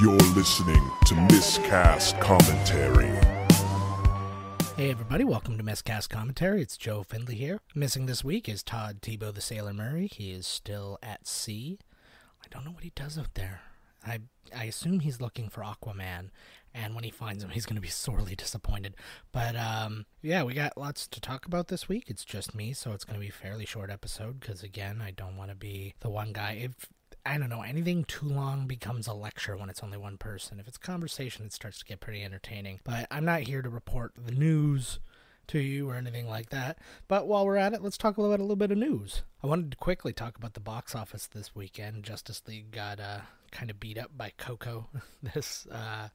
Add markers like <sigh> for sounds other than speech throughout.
You're listening to Miscast Commentary. Hey everybody, welcome to Miscast Commentary. It's Joe Finley here. Missing this week is Todd Tebow the Sailor Murray. He is still at sea. I don't know what he does out there. I I assume he's looking for Aquaman, and when he finds him, he's going to be sorely disappointed. But um, yeah, we got lots to talk about this week. It's just me, so it's going to be a fairly short episode because again, I don't want to be the one guy. If I don't know, anything too long becomes a lecture when it's only one person. If it's conversation, it starts to get pretty entertaining. But I'm not here to report the news to you or anything like that. But while we're at it, let's talk about a little bit of news. I wanted to quickly talk about the box office this weekend. Justice League got uh, kind of beat up by Coco <laughs> this uh,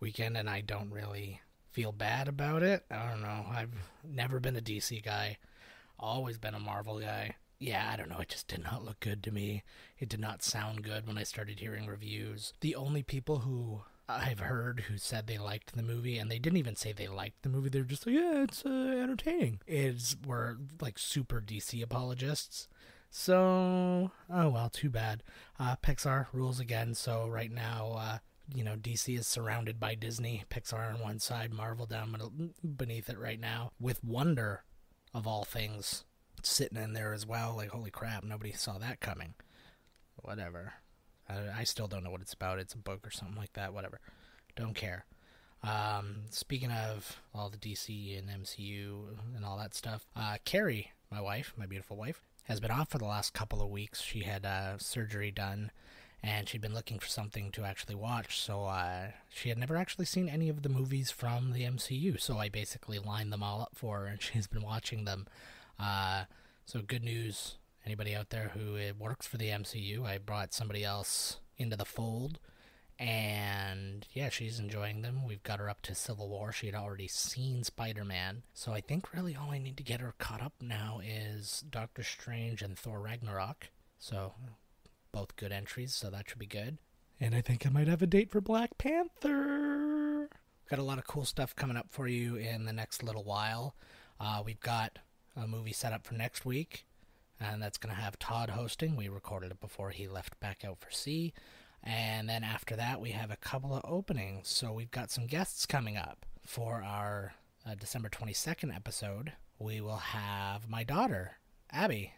weekend, and I don't really feel bad about it. I don't know. I've never been a DC guy, always been a Marvel guy yeah, I don't know. It just did not look good to me. It did not sound good when I started hearing reviews. The only people who I've heard who said they liked the movie, and they didn't even say they liked the movie. They're just like, yeah, it's uh, entertaining. Is were like super DC apologists. So, oh well, too bad. Uh, Pixar rules again. So right now, uh, you know, DC is surrounded by Disney, Pixar on one side, Marvel down beneath it right now, with Wonder, of all things, sitting in there as well. Like, holy crap, nobody saw that coming. Whatever. I, I still don't know what it's about. It's a book or something like that. Whatever. Don't care. Um, speaking of all the DC and MCU and all that stuff, uh, Carrie, my wife, my beautiful wife, has been off for the last couple of weeks. She had uh, surgery done and she'd been looking for something to actually watch. So uh, she had never actually seen any of the movies from the MCU. So I basically lined them all up for her, and <laughs> she's been watching them. Uh, so good news, anybody out there who uh, works for the MCU. I brought somebody else into the fold, and yeah, she's enjoying them. We've got her up to Civil War. She had already seen Spider Man, so I think really all I need to get her caught up now is Doctor Strange and Thor Ragnarok. So both good entries, so that should be good. And I think I might have a date for Black Panther. Got a lot of cool stuff coming up for you in the next little while. Uh, we've got a movie set up for next week, and that's going to have Todd hosting. We recorded it before he left back out for sea. And then after that, we have a couple of openings. So we've got some guests coming up for our uh, December 22nd episode. We will have my daughter, Abby,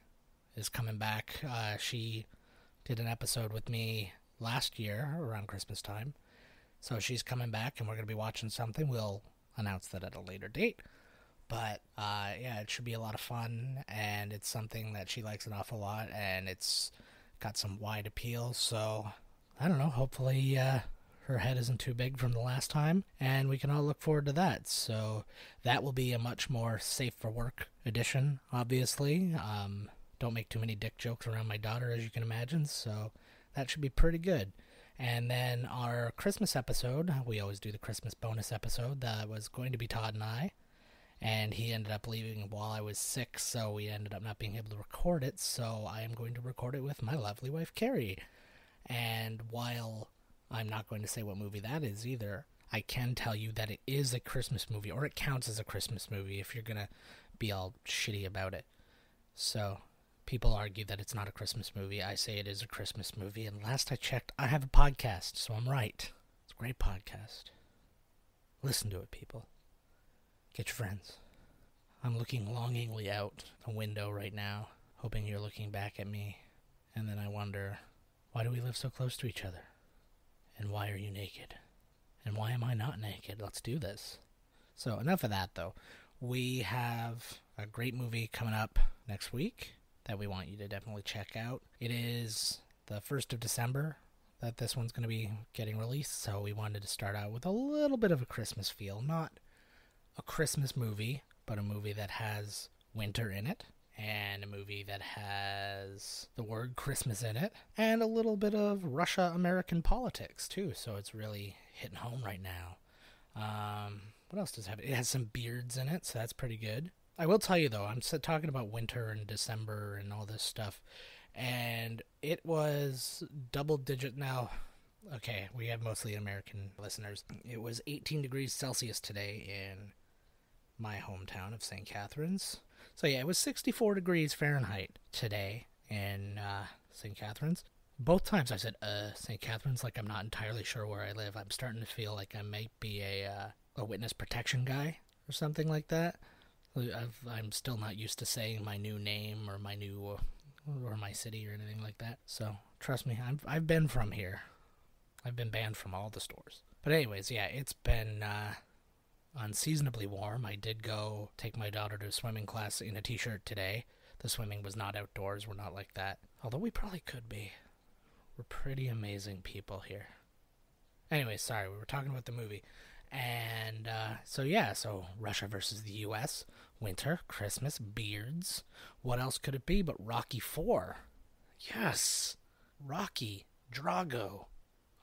is coming back. Uh, she did an episode with me last year around Christmas time. So she's coming back, and we're going to be watching something. We'll announce that at a later date. But uh, yeah, it should be a lot of fun, and it's something that she likes an awful lot, and it's got some wide appeal. So I don't know. Hopefully, uh, her head isn't too big from the last time, and we can all look forward to that. So that will be a much more safe for work edition, obviously. Um, don't make too many dick jokes around my daughter, as you can imagine. So that should be pretty good. And then our Christmas episode, we always do the Christmas bonus episode. That was going to be Todd and I and he ended up leaving while I was sick, so we ended up not being able to record it. So I am going to record it with my lovely wife Carrie. And while I'm not going to say what movie that is either, I can tell you that it is a Christmas movie, or it counts as a Christmas movie if you're gonna be all shitty about it. So people argue that it's not a Christmas movie. I say it is a Christmas movie, and last I checked, I have a podcast, so I'm right. It's a great podcast. Listen to it, people. Get your friends. I'm looking longingly out the window right now, hoping you're looking back at me. And then I wonder, why do we live so close to each other? And why are you naked? And why am I not naked? Let's do this. So, enough of that, though. We have a great movie coming up next week that we want you to definitely check out. It is the 1st of December that this one's going to be getting released, so we wanted to start out with a little bit of a Christmas feel. Not a Christmas movie, but a movie that has winter in it, and a movie that has the word Christmas in it, and a little bit of Russia American politics, too. So it's really hitting home right now. Um, what else does it have? It has some beards in it, so that's pretty good. I will tell you, though, I'm talking about winter and December and all this stuff, and it was double digit now okay, we have mostly American listeners. It was 18 degrees Celsius today in my hometown of St. Catharines. So yeah, it was 64 degrees Fahrenheit today in uh, St. Catharines. both times I said, uh, St. Catharines, like I'm not entirely sure where I live. I'm starting to feel like I might be a, uh, a witness protection guy or something like that. I've, I'm still not used to saying my new name or my new, or my city or anything like that. So trust me, I've, I've been from here. I've been banned from all the stores. But anyways, yeah, it's been, uh, unseasonably warm. I did go take my daughter to swimming class in a t-shirt today. The swimming was not outdoors. We're not like that. Although we probably could be. We're pretty amazing people here. Anyway, sorry, we were talking about the movie. And uh, so, yeah, so Russia versus the U.S., winter, Christmas, beards. What else could it be but Rocky 4? Yes! Rocky, Drago.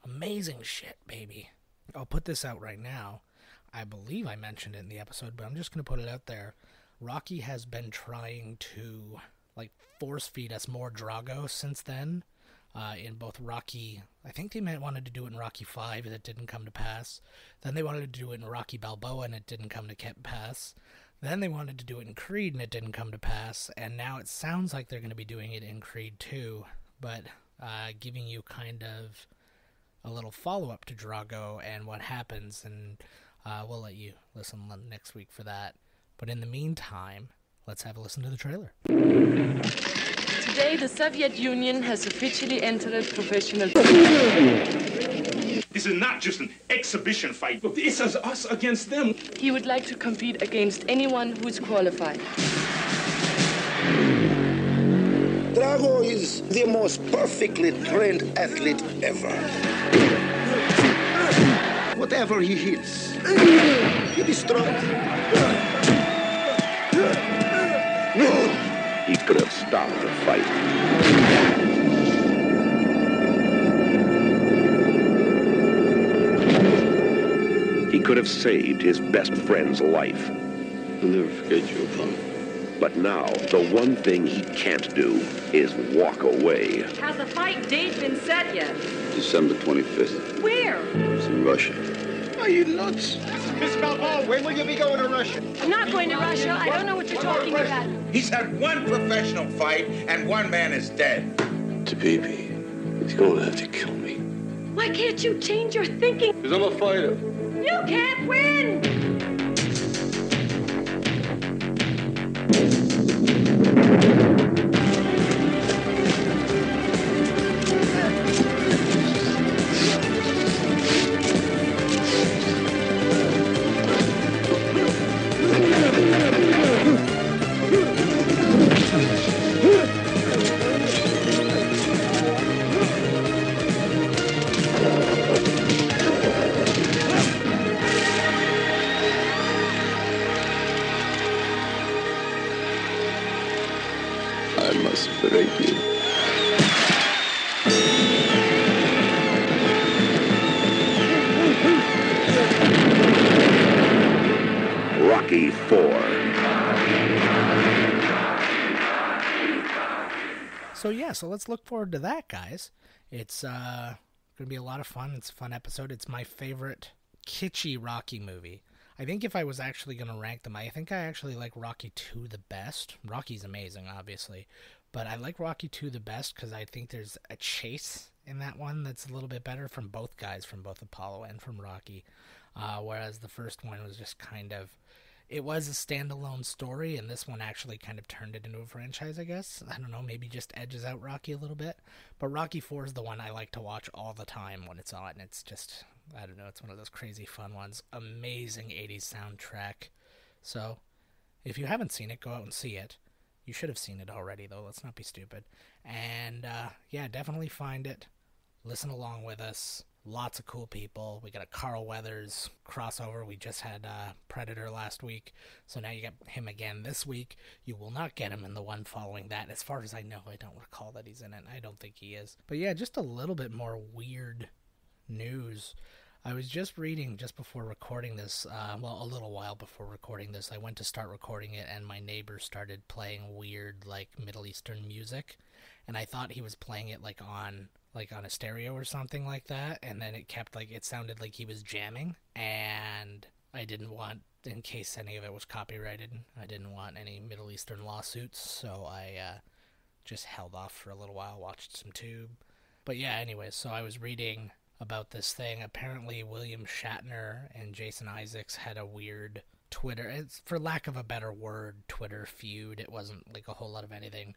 Amazing shit, baby. I'll put this out right now. I believe I mentioned it in the episode, but I'm just going to put it out there. Rocky has been trying to like force feed us more Drago since then. Uh, in both Rocky, I think they might wanted to do it in Rocky Five, and it didn't come to pass. Then they wanted to do it in Rocky Balboa, and it didn't come to pass. Then they wanted to do it in Creed, and it didn't come to pass. And now it sounds like they're going to be doing it in Creed 2, but uh, giving you kind of a little follow up to Drago and what happens. And uh, we'll let you listen next week for that. But in the meantime, let's have a listen to the trailer. Today, the Soviet Union has officially entered professional. This is not just an exhibition fight. This is us against them. He would like to compete against anyone who is qualified. Drago is the most perfectly trained athlete ever. Whatever he hits, he destroys. He could have stopped the fight. He could have saved his best friend's life. I'll never forget you, Apollo. But now, the one thing he can't do is walk away. Has the fight date been set yet? December 25th. Where? It's in Russia. Are you nuts? Miss Balboa, when will you be going to Russia? I'm not going to Russia. I don't know what you're talking about. He's had one professional fight, and one man is dead. Tabibi, he's going to have to kill me. Why can't you change your thinking? Because I'm a fighter. You can't win! So let's look forward to that, guys. It's uh gonna be a lot of fun. It's a fun episode. It's my favorite kitschy Rocky movie. I think if I was actually gonna rank them, I think I actually like Rocky Two the best. Rocky's amazing, obviously, but I like Rocky Two the best because I think there's a chase in that one that's a little bit better from both guys, from both Apollo and from Rocky. Uh, whereas the first one was just kind of it was a standalone story, and this one actually kind of turned it into a franchise, I guess. I don't know, maybe just edges out Rocky a little bit. But Rocky 4 is the one I like to watch all the time when it's on. It's just, I don't know, it's one of those crazy fun ones. Amazing 80s soundtrack. So, if you haven't seen it, go out and see it. You should have seen it already, though. Let's not be stupid. And, uh, yeah, definitely find it. Listen along with us lots of cool people. We got a Carl Weathers crossover. We just had uh, Predator last week, so now you get him again this week. You will not get him in the one following that. As far as I know, I don't recall that he's in it. I don't think he is. But yeah, just a little bit more weird news. I was just reading just before recording this, uh, well, a little while before recording this. I went to start recording it, and my neighbor started playing weird, like, Middle Eastern music. And I thought he was playing it, like, on like on a stereo or something like that and then it kept like it sounded like he was jamming and I didn't want in case any of it was copyrighted I didn't want any Middle Eastern lawsuits so I uh, just held off for a little while watched some tube But yeah, anyways, so I was reading about this thing. Apparently, William Shatner and Jason Isaacs had a weird Twitter, it's for lack of a better word, Twitter feud. It wasn't like a whole lot of anything.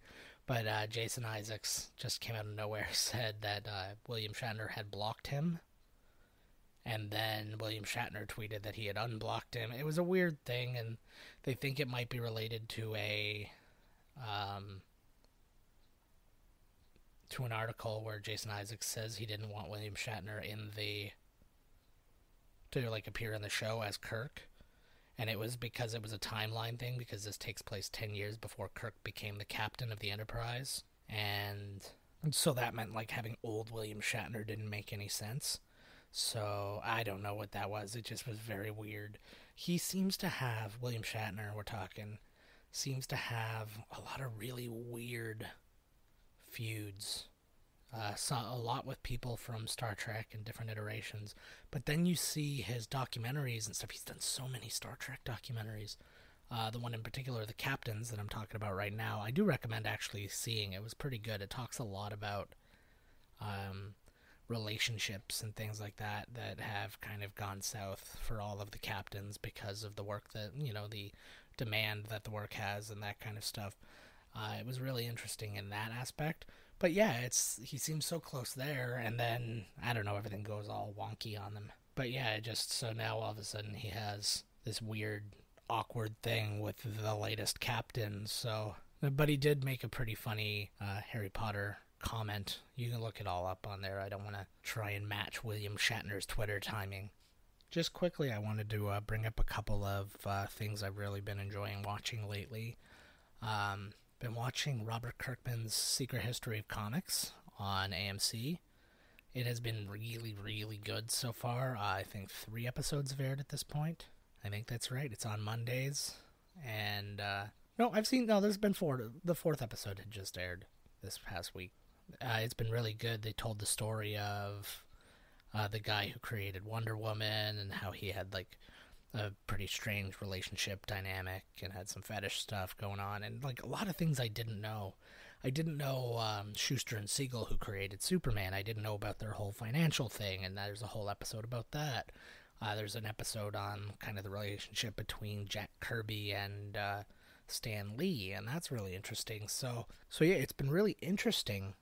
But uh, Jason Isaacs just came out of nowhere, <laughs> said that uh, William Shatner had blocked him. And then William Shatner tweeted that he had unblocked him. It was a weird thing, and they think it might be related to a. Um, to an article where Jason Isaacs says he didn't want William Shatner in the to like appear in the show as Kirk and it was because it was a timeline thing because this takes place 10 years before Kirk became the captain of the Enterprise and so that meant like having old William Shatner didn't make any sense. So I don't know what that was. It just was very weird. He seems to have William Shatner, we're talking, seems to have a lot of really weird feuds. Uh, saw a lot with people from Star Trek and different iterations, but then you see his documentaries and stuff. He's done so many Star Trek documentaries. Uh, the one in particular, the captains that I'm talking about right now, I do recommend actually seeing. It was pretty good. It talks a lot about um, relationships and things like that that have kind of gone south for all of the captains because of the work that you know the demand that the work has and that kind of stuff. Uh, it was really interesting in that aspect. But yeah, it's he seems so close there, and then I don't know, everything goes all wonky on them. But yeah, just so now all of a sudden he has this weird, awkward thing with the latest captain. So, but he did make a pretty funny uh, Harry Potter comment. You can look it all up on there. I don't want to try and match William Shatner's Twitter timing. Just quickly, I wanted to uh, bring up a couple of uh, things I've really been enjoying watching lately. Um, been watching Robert Kirkman's Secret History of Comics on AMC. It has been really, really good so far. Uh, I think three episodes have aired at this point. I think that's right. It's on Mondays, and uh, no, I've seen no. There's been four. The fourth episode had just aired this past week. Uh, it's been really good. They told the story of uh, the guy who created Wonder Woman and how he had like a pretty strange relationship dynamic and had some fetish stuff going on and like a lot of things I didn't know. I didn't know um, Shuster and Siegel who created Superman. I didn't know about their whole financial thing, and there's a whole episode about that. Uh, there's an episode on kind of the relationship between Jack Kirby and uh, Stan Lee, and that's really interesting. So, so yeah, it's been really interesting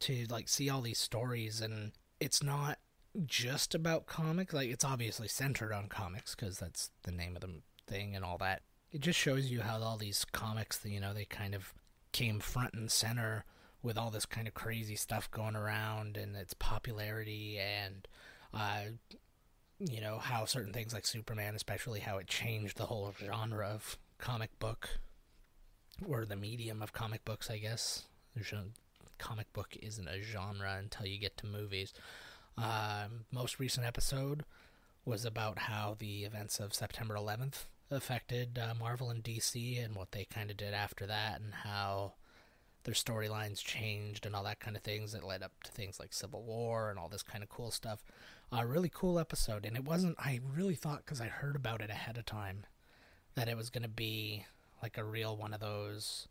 to like see all these stories, and it's not just about comics. Like it's obviously centered on comics because that's the name of the thing and all that. It just shows you how all these comics, you know, they kind of came front and center with all this kind of crazy stuff going around and its popularity and uh, you know how certain things like Superman, especially how it changed the whole genre of comic book or the medium of comic books. I guess comic book isn't a genre until you get to movies. Uh, most recent episode was about how the events of September 11th affected uh, Marvel and DC and what they kind of did after that and how their storylines changed and all that kind of things that led up to things like Civil War and all this kind of cool stuff. A really cool episode, and it wasn't. I really thought because I heard about it ahead of time that it was going to be like a real one of those,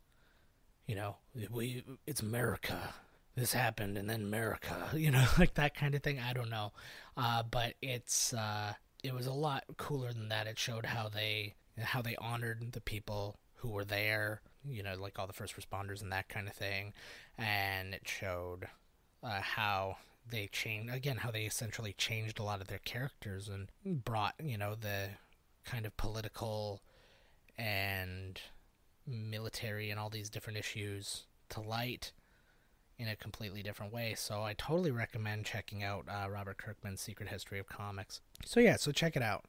you know, we it's America this happened and then America, <laughs> you know, like that kind of thing. I don't know. Uh, but it's, uh, it was a lot cooler than that. It showed how they, how they honored the people who were there, you know, like all the first responders and that kind of thing. And it showed, uh, how they changed, again, how they essentially changed a lot of their characters and brought, you know, the kind of political and military and all these different issues to light in a completely different way. So I totally recommend checking out uh, Robert Kirkman's Secret History of Comics. So yeah, so check it out.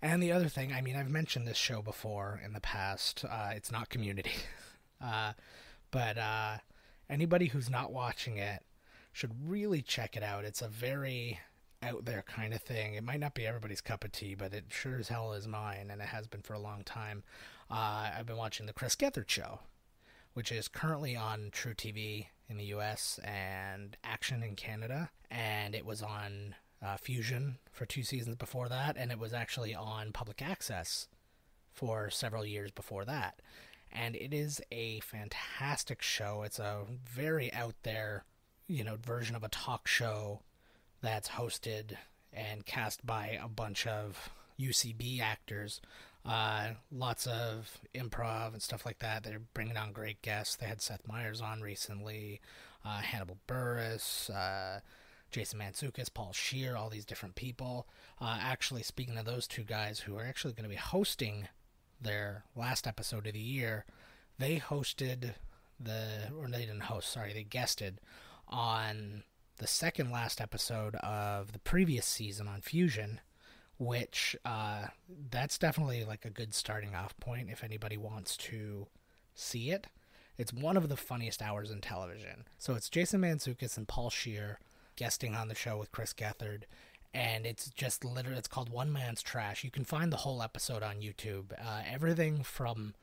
And the other thing, I mean, I've mentioned this show before in the past. Uh, it's not Community, <laughs> uh, but uh, anybody who's not watching it should really check it out. It's a very out there kind of thing. It might not be everybody's cup of tea, but it sure as hell is mine, and it has been for a long time. Uh, I've been watching the Chris Gethard show, which is currently on truTV in the US and Action in Canada. And it was on uh, Fusion for two seasons before that. And it was actually on public access for several years before that. And it is a fantastic show. It's a very out there, you know, version of a talk show that's hosted and cast by a bunch of UCB actors. Uh, lots of improv and stuff like that. They're bringing on great guests. They had Seth Meyers on recently, uh, Hannibal Buress, uh, Jason Mantzoukas, Paul Scheer, all these different people. Uh, actually, speaking of those two guys who are actually going to be hosting their last episode of the year, they hosted the, or they didn't host, sorry, they guested on the second last episode of the previous season on Fusion, which uh, that's definitely like a good starting off point if anybody wants to see it. It's one of the funniest hours in television. So it's Jason Mantzoukas and Paul Scheer guesting on the show with Chris Gethard, and it's just literally it's called One Man's Trash. You can find the whole episode on YouTube. Uh, everything from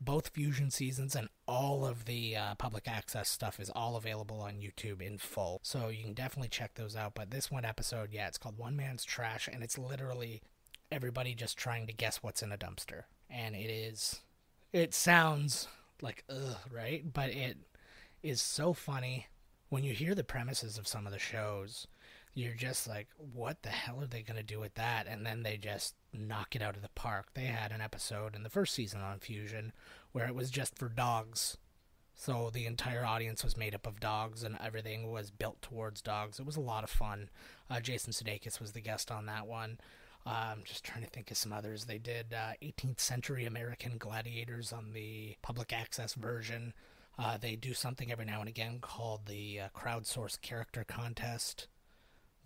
both fusion seasons and all of the uh, public access stuff is all available on YouTube in full. So you can definitely check those out. But this one episode, yeah, it's called One Man's Trash, and it's literally everybody just trying to guess what's in a dumpster. And it is, it sounds like ugh, right? But it is so funny when you hear the premises of some of the shows. You're just like, what the hell are they going to do with that? And then they just knock it out of the park. They had an episode in the first season on Fusion where it was just for dogs. So the entire audience was made up of dogs and everything was built towards dogs. It was a lot of fun. Uh, Jason Sudeikis was the guest on that one. Uh, I'm just trying to think of some others. They did uh, 18th century American gladiators on the public access version. Uh, they do something every now and again called the uh, crowdsourced character contest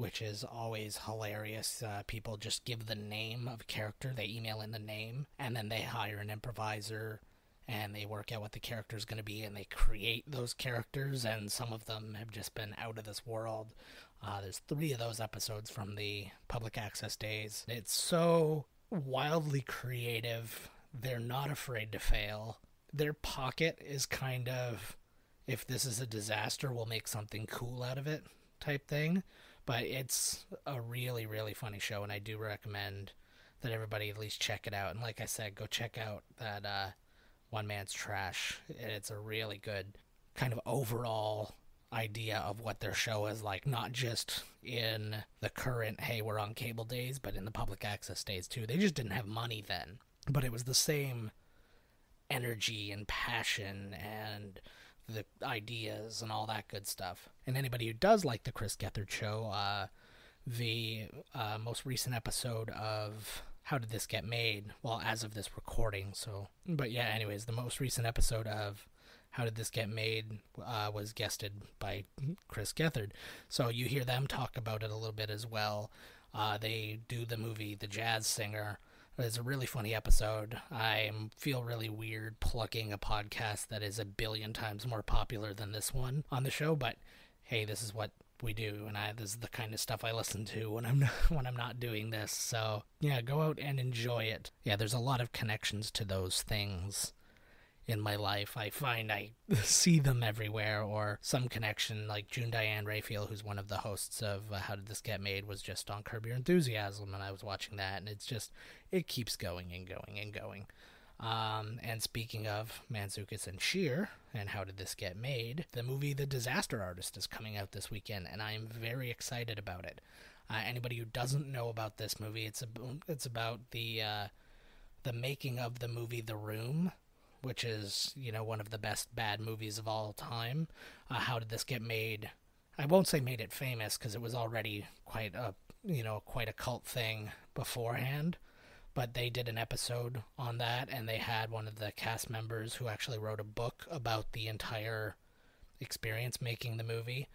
which is always hilarious. Uh, people just give the name of a character, they email in the name, and then they hire an improviser and they work out what the character is going to be and they create those characters. And some of them have just been out of this world. Uh, there's three of those episodes from the public access days. It's so wildly creative. They're not afraid to fail. Their pocket is kind of if this is a disaster, we'll make something cool out of it type thing but it's a really really funny show and i do recommend that everybody at least check it out. And like i said go check out that uh, one man's trash. It's a really good kind of overall idea of what their show is like not just in the current hey we're on cable days but in the public access days too. They just didn't have money then. But it was the same energy and passion and the ideas and all that good stuff. And anybody who does like the Chris Gethard show, uh, the uh, most recent episode of How Did This Get Made? Well, as of this recording, so. But yeah, anyways, the most recent episode of How Did This Get Made uh, was guested by Chris Gethard. So you hear them talk about it a little bit as well. Uh, they do the movie The Jazz Singer it's a really funny episode. I feel really weird plucking a podcast that is a billion times more popular than this one on the show, but hey, this is what we do and I this is the kind of stuff I listen to when I'm <laughs> when I'm not doing this. So, yeah, go out and enjoy it. Yeah, there's a lot of connections to those things in my life. I find I <laughs> see them everywhere, or some connection. Like June Diane Raphael, who's one of the hosts of uh, How Did This Get Made, was just on Curb Your Enthusiasm, and I was watching that, and it's just it keeps going and going and going. Um, and speaking of Mantzoukas and Scheer and how did this get made, the movie The Disaster Artist is coming out this weekend, and I'm very excited about it. Uh, anybody who doesn't know about this movie, it's a, it's about the uh, the making of the movie The Room, which is you know one of the best bad movies of all time. Uh, how did this get made? I won't say made it famous because it was already quite a you know quite a cult thing beforehand. But they did an episode on that, and they had one of the cast members who actually wrote a book about the entire experience making the movie,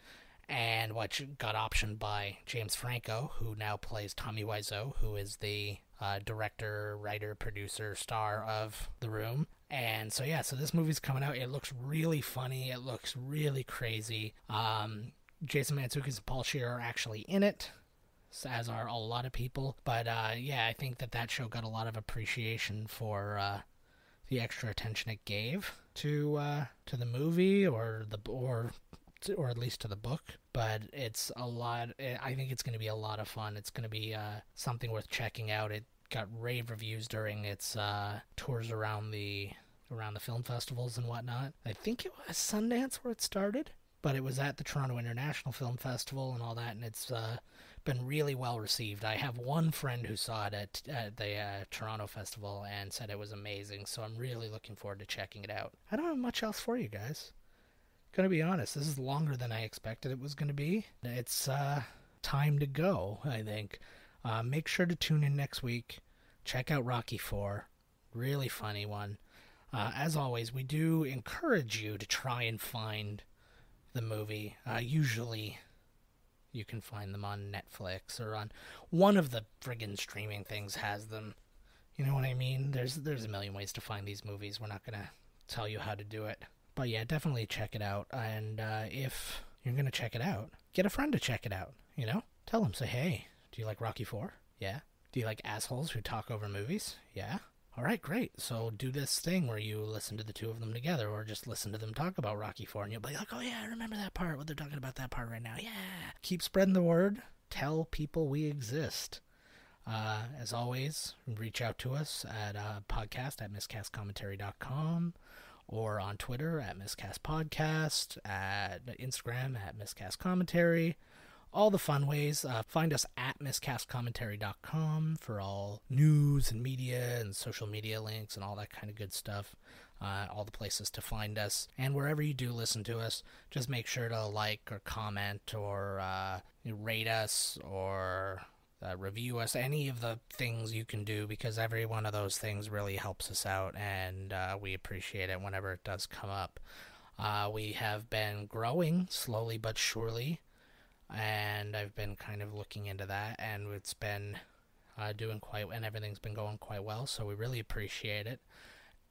and which got optioned by James Franco, who now plays Tommy Wiseau, who is the uh, director, writer, producer, star of The Room. And so yeah, so this movie's coming out. It looks really funny. It looks really crazy. Um, Jason Mantzoukas and Paul Scheer are actually in it, as are a lot of people. But uh, yeah, I think that that show got a lot of appreciation for uh, the extra attention it gave to uh, to the movie or the or or at least to the book. But it's a lot. I think it's going to be a lot of fun. It's going to be uh, something worth checking out. It got rave reviews during its uh, tours around the around the film festivals and whatnot. I think it was Sundance where it started but it was at the Toronto International Film Festival and all that, and it's uh, been really well received. I have one friend who saw it at, at the uh, Toronto Festival and said it was amazing, so I'm really looking forward to checking it out. I don't have much else for you guys. Gonna be honest, this is longer than I expected it was gonna be. It's uh, time to go, I think. Uh, make sure to tune in next week. Check out Rocky 4. Really funny one. Uh, as always, we do encourage you to try and find the movie. Uh, usually, you can find them on Netflix or on one of the friggin' streaming things has them. You know what I mean? There's there's a million ways to find these movies. We're not gonna tell you how to do it, but yeah, definitely check it out. And uh, if you're gonna check it out, get a friend to check it out. You know, tell them, say, hey, do you like Rocky Four? Yeah. Do you like assholes who talk over movies? Yeah. All right, great. So do this thing where you listen to the two of them together, or just listen to them talk about Rocky Four, and you'll be like, "Oh yeah, I remember that part. What they're talking about that part right now." Yeah. Keep spreading the word. Tell people we exist. Uh, as always, reach out to us at uh, podcast at miscastcommentary.com or on Twitter at Miscast Podcast, at Instagram at Miscast Commentary, all the fun ways. Uh, find us at miscastcommentary.com for all news and media and social media links and all that kind of good stuff. Uh, all the places to find us. And wherever you do listen to us, just make sure to like or comment or uh, rate us or uh, review us. Any of the things you can do because every one of those things really helps us out and uh, we appreciate it whenever it does come up. Uh, we have been growing slowly but surely and I've been kind of looking into that, and it's been uh, doing quite, and everything's been going quite well. So we really appreciate it,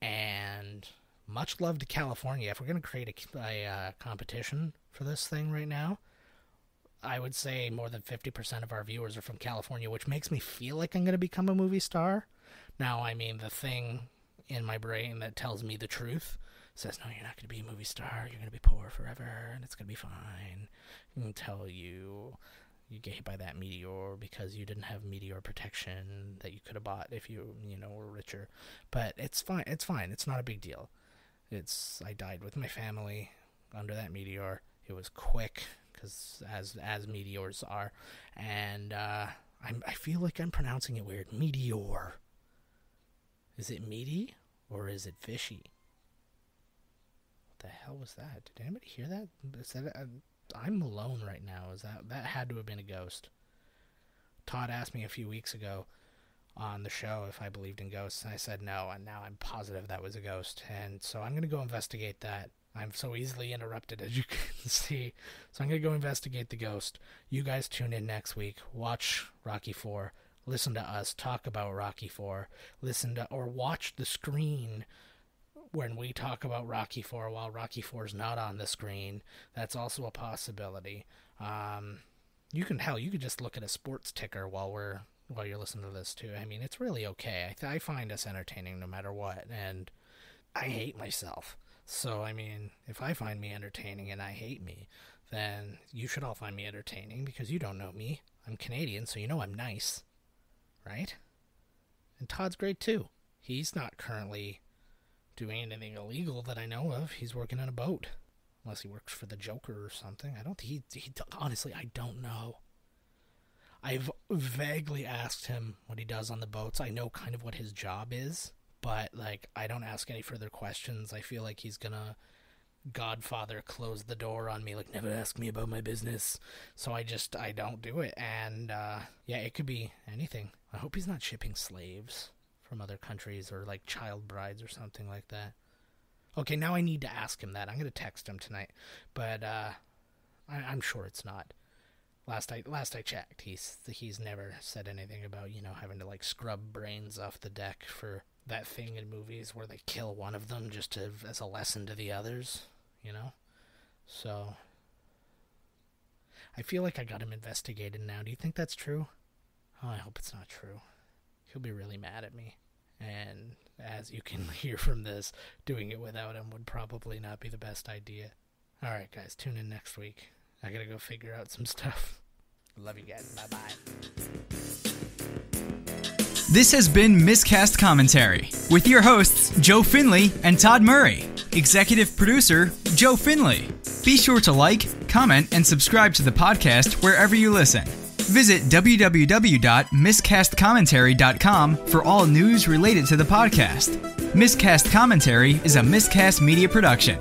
and much love to California. If we're gonna create a, a uh, competition for this thing right now, I would say more than fifty percent of our viewers are from California, which makes me feel like I'm gonna become a movie star. Now, I mean, the thing in my brain that tells me the truth says, no, you're not going to be a movie star. You're going to be poor forever, and it's going to be fine. Tell you you get hit by that meteor because you didn't have meteor protection that you could have bought if you, you know, were richer. But it's fine. It's fine. It's not a big deal. It's I died with my family under that meteor. It was quick because as as meteors are, and uh, I'm I feel like I'm pronouncing it weird. Meteor. Is it meaty or is it fishy? What the hell was that? Did anybody hear that? Is that uh, I'm alone right now. Is that that had to have been a ghost? Todd asked me a few weeks ago on the show if I believed in ghosts, and I said no, and now I'm positive that was a ghost, and so I'm gonna go investigate that. I'm so easily interrupted, as you <laughs> can see. So I'm gonna go investigate the ghost. You guys tune in next week. Watch Rocky Four. Listen to us talk about Rocky Four. Listen to or watch the screen when we talk about Rocky Four while Rocky Four is not on the screen. That's also a possibility. Um, you can hell, you could just look at a sports ticker while we're while you're listening to this too. I mean, it's really okay. I, th- I find us entertaining no matter what, and I hate myself. So I mean, if I find me entertaining and I hate me, then you should all find me entertaining because you don't know me. I'm Canadian, so you know I'm nice, right? And Todd's great too. He's not currently doing anything illegal that I know of. He's working on a boat. Unless he works for the Joker or something. I don't he, he honestly I don't know. I've vaguely asked him what he does on the boats. I know kind of what his job is, but like I don't ask any further questions. I feel like he's gonna Godfather close the door on me, like never ask me about my business. So I just I don't do it, and uh, yeah, it could be anything. I hope he's not shipping slaves from other countries or like child brides or something like that. Okay, now I need to ask him that. I'm gonna text him tonight, but uh, I, I'm sure it's not. Last I last I checked, he's he's never said anything about you know having to like scrub brains off the deck for that thing in movies where they kill one of them just to as a lesson to the others, you know. So I feel like I got him investigated now. Do you think that's true? Oh, I hope it's not true. He'll be really mad at me. And as you can <laughs> hear from this, doing it without him would probably not be the best idea. Alright, guys, tune in next week. I gotta go figure out some <laughs> stuff. Love you guys. Bye bye. This has been Miscast Commentary with your hosts, Joe Finley and Todd Murray. Executive producer, Joe Finley. Be sure to like, comment, and subscribe to the podcast wherever you listen. Visit www.miscastcommentary.com for all news related to the podcast. Miscast Commentary is a Miscast Media production.